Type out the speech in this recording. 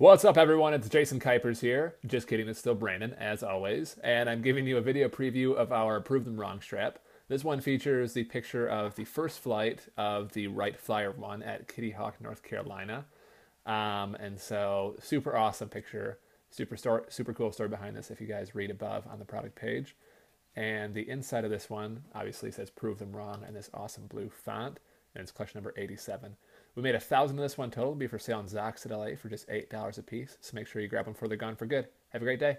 What's up, everyone? It's Jason Kuipers here. Just kidding, it's still Brandon, as always. And I'm giving you a video preview of our Prove Them Wrong strap. This one features the picture of the first flight of the Wright Flyer 1 at Kitty Hawk, North Carolina. Um, and so, super awesome picture. Super, story, super cool story behind this if you guys read above on the product page. And the inside of this one obviously says Prove Them Wrong in this awesome blue font. And it's collection number 87. We made a thousand of this one total. It'll be for sale on Zox at LA for just $8 a piece. So make sure you grab them before they're gone for good. Have a great day.